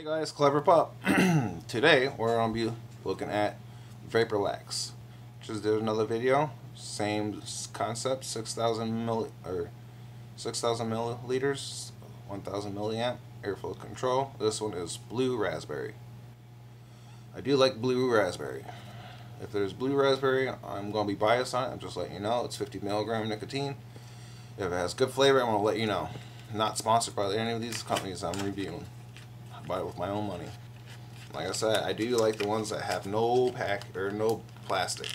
Hey guys, Clever Pup. Today we're gonna be looking at Vaporlax. Just did another video, same concept, 6,000 milli or 6,000 milliliters, 1,000 milliamp airflow control. This one is blue raspberry. I do like blue raspberry. If there's blue raspberry, I'm gonna be biased on it. I'm just letting you know it's 50 milligram nicotine. If it has good flavor, I'm gonna let you know. Not sponsored by any of these companies I'm reviewing buy it with my own money. Like I said, I do like the ones that have no pack or no plastic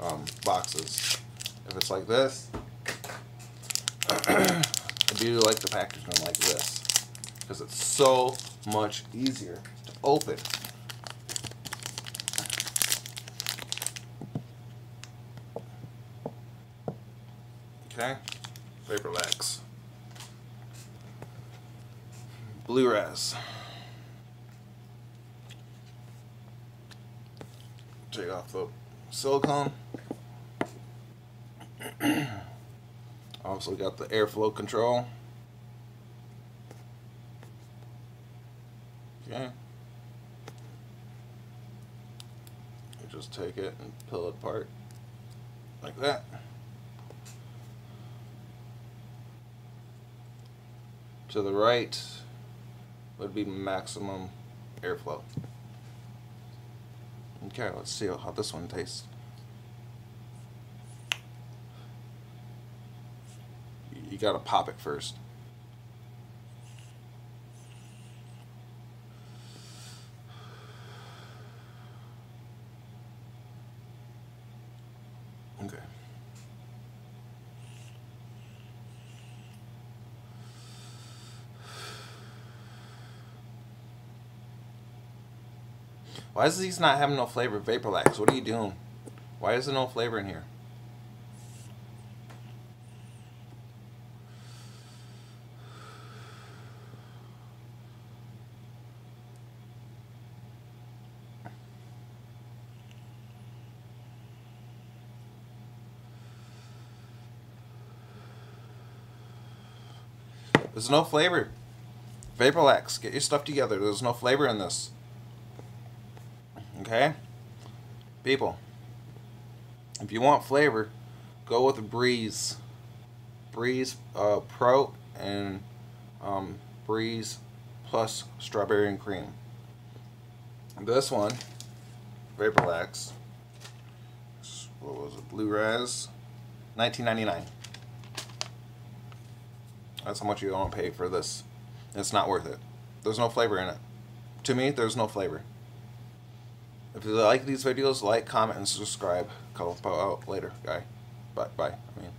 um, boxes. If it's like this, I do like the packaging like this because it's so much easier to open. Okay, Vaporlax. Blue Raz. Take off the silicone. also got the airflow control. Okay. You just take it and pull it apart like that. To the right would be maximum airflow. Okay, let's see how this one tastes. You gotta pop it first. Okay. Why is these not having no flavor? Vaporlax, what are you doing? Why is there no flavor in here? There's no flavor. Vaporlax, get your stuff together. There's no flavor in this. Okay? People, if you want flavor, go with Breeze. Breeze uh, Pro and um, Breeze plus strawberry and cream. This one, Vaporlax, what was it, Blue Raz, 19.99. That's how much you want to pay for this. It's not worth it. There's no flavor in it. To me, there's no flavor. If you like these videos, like, comment, and subscribe. Call out oh, later, guy. Bye, bye. I mean.